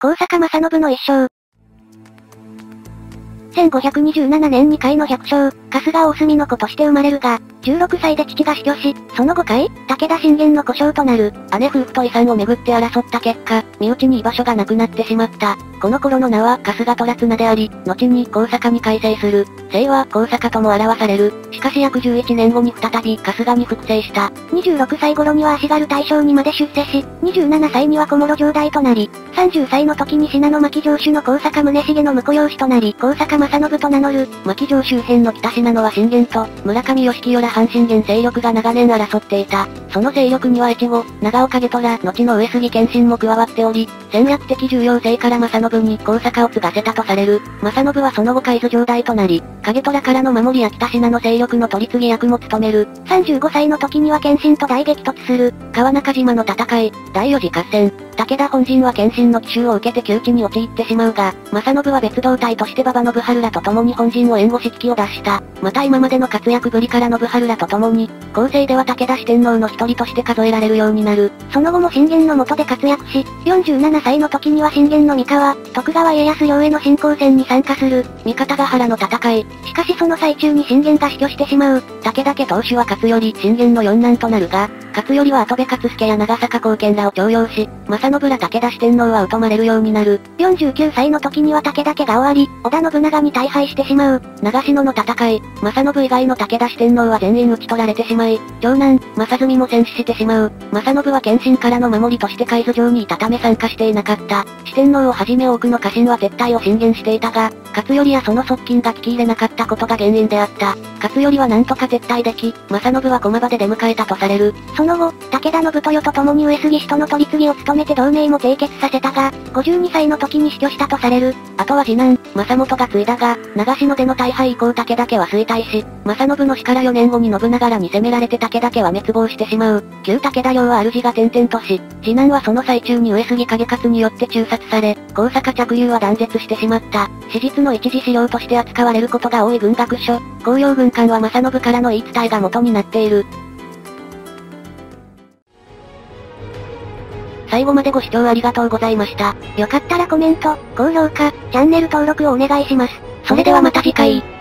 高坂正信の一生。1527年2回の百姓、春日大隅の子として生まれるが、16歳で父が死去し、その5回、武田信玄の故障となる。姉夫婦と遺産をめぐって争った結果、身内に居場所がなくなってしまった。この頃の名は春日虎綱であり、後に高坂に改正する。姓は高坂とも表される。しかし約11年後に再び春日に複製した。26歳頃には足軽大将にまで出世し、27歳には小諸城代となり、30歳の時に信濃巻城主の高坂宗重の婿養子となり、高坂正信と名乗る。巻城周辺の北信濃は信玄と、村上義清ら阪神現勢力が長年争っていた。その勢力には越後、長岡下虎、後の上杉謙信も加わっており、戦略的重要性から正信に高坂を継がせたとされる。正信はその後海津城代となり、影虎からの守りや北信濃勢力の取り次ぎ役も務める。35歳の時には謙信と大激突する。川中島の戦い、第四次合戦、武田本陣は謙信の奇襲を受けて窮地に陥ってしまうが、正信は別動隊として馬場信春らと共に本陣を援護し危機を脱した。また今までの活躍ぶりから信春らと共に、後世では武田四天王の一人として数えられるようになる。その後も信玄の下で活躍し、47歳の時には信玄の三河、徳川家康領への進攻戦に参加する。三方ヶ原の戦い。しかしその最中に信玄が死去してしまう。武田家当主は勝頼信玄の四男となるが、勝頼は後部勝助や長坂貢献らを重用し、正信ら武田四天王は疎まれるようになる。49歳の時には武田家が終わり、織田信長に大敗してしまう。長篠の戦い、正信以外の武田四天王は全員討ち取られてしまい、長男、正純も戦死してしまう。正信は謙信からの守りとして海津城にいたため参加していなかった。四天王をはじめ多くの家臣は撤退を進言していたが、勝頼やその側近が聞き入れなかったことが原因であった。勝頼はなんとか撤退でき、正信は駒場で出迎えたとされる。その後、武田信豊と共に上杉氏との取り次ぎを務めて同盟も締結させたが、52歳の時に死去したとされる。あとは次男、正元が継いだが、長篠での大敗以降武田家は衰退し、正信の死から4年後に信長らに攻められて武田家は滅亡してしまう。旧武田領は主が転々とし、次男はその最中に上杉景勝によって中殺され、高坂着流は断絶してしまった。史実の一次資料として扱われることが多い文学書、紅葉軍艦は正信からの言い伝えが元になっている。最後までご視聴ありがとうございました。よかったらコメント、高評価、チャンネル登録をお願いします。それではまた次回。